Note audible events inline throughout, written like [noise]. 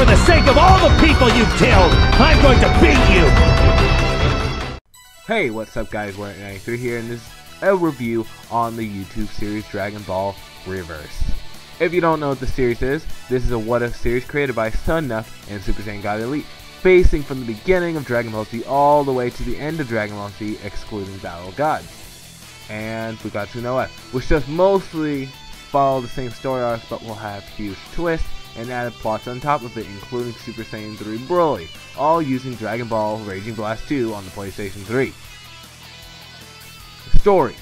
For the sake of all the people you've killed, I'm going to beat you! Hey, what's up guys, Warrior93 here, and this is a review on the YouTube series Dragon Ball Reverse. If you don't know what the series is, this is a what-if series created by Sun and Super Saiyan God Elite, facing from the beginning of Dragon Ball Z all the way to the end of Dragon Ball Z, excluding Battle of Gods. And Fukkatsu no F, which does mostly follow the same story arc, but will have huge twists and added plots on top of it, including Super Saiyan 3 Broly, all using Dragon Ball Raging Blast 2 on the PlayStation 3. Story.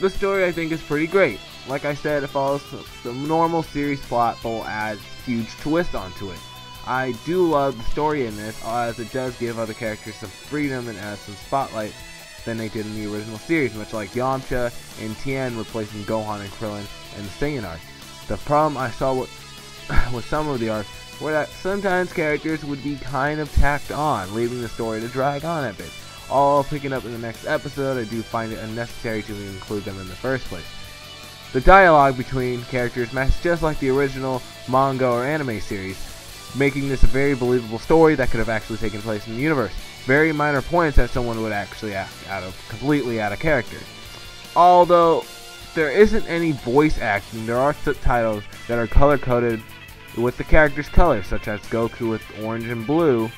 The story I think is pretty great. Like I said, it follows the normal series plot, but will add huge twist onto it. I do love the story in this, as it does give other characters some freedom and add some spotlight than they did in the original series, much like Yamcha and Tien replacing Gohan and Krillin in the Saiyan arc. The problem I saw with, [sighs] with some of the were that sometimes characters would be kind of tacked on, leaving the story to drag on a bit. All picking up in the next episode, I do find it unnecessary to include them in the first place. The dialogue between characters matches just like the original manga or anime series, making this a very believable story that could have actually taken place in the universe. Very minor points that someone would actually act out of completely out of character. Although there isn't any voice acting, there are subtitles that are color coded with the character's colors, such as Goku with orange and blue,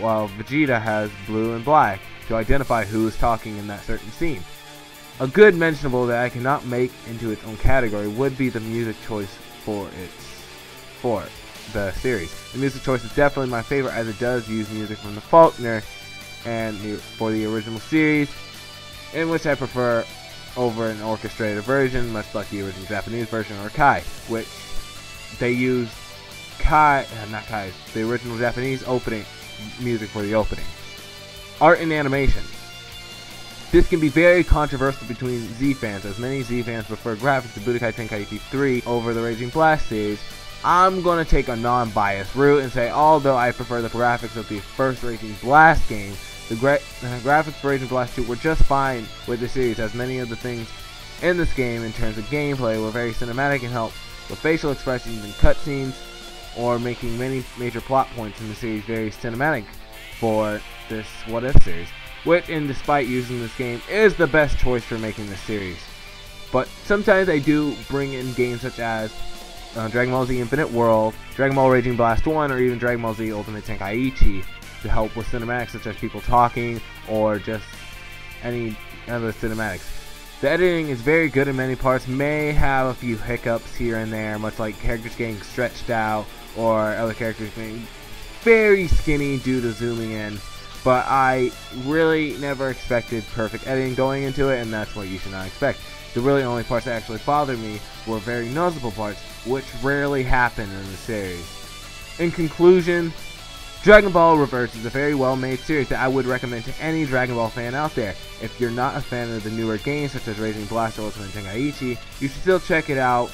while Vegeta has blue and black to identify who is talking in that certain scene. A good mentionable that I cannot make into its own category would be the music choice for its for the series. The music choice is definitely my favorite as it does use music from the Faulconer and the, for the original series, in which I prefer over an orchestrated version, much like the original Japanese version or Kai, which they use Kai, uh, not Kai, the original Japanese opening music for the opening. Art and animation. This can be very controversial between Z fans, as many Z fans prefer graphics to Budokai Tenkaichi 3 over the Raging Blast series. I'm going to take a non-biased route and say, although I prefer the graphics of the first Raging Blast game, the, gra the graphics for Raging Blast 2 were just fine with the series, as many of the things in this game in terms of gameplay were very cinematic and helped with facial expressions and cutscenes, or making many major plot points in the series very cinematic for this What If series, which, and despite using this game, is the best choice for making this series. But sometimes I do bring in games such as uh, Dragon Ball Z Infinite World, Dragon Ball Raging Blast 1, or even Dragon Ball Z Ultimate Tenkaichi to help with cinematics such as people talking or just any other cinematics. The editing is very good in many parts, may have a few hiccups here and there, much like characters getting stretched out or other characters being very skinny due to zooming in. But I really never expected perfect editing going into it, and that's what you should not expect. The really only parts that actually bothered me were very noticeable parts, which rarely happen in the series. In conclusion, Dragon Ball Reverse is a very well made series that I would recommend to any Dragon Ball fan out there. If you're not a fan of the newer games such as Raging Blast or Ultimate Tenkaichi, you should still check it out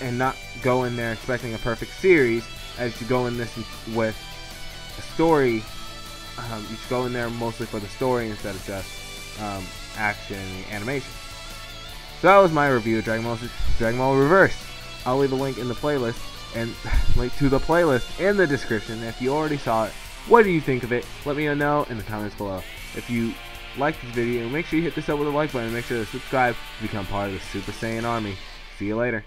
and not go in there expecting a perfect series as you go in this with a story. Um, you should go in there mostly for the story instead of just um, action and animation. So that was my review of Dragon Ball, Dragon Ball Reverse. I'll leave a link in the playlist and [sighs] link to the playlist in the description. If you already saw it, what do you think of it? Let me know in the comments below. If you like this video, make sure you hit this up with a like button and make sure to subscribe to become part of the Super Saiyan Army. See you later.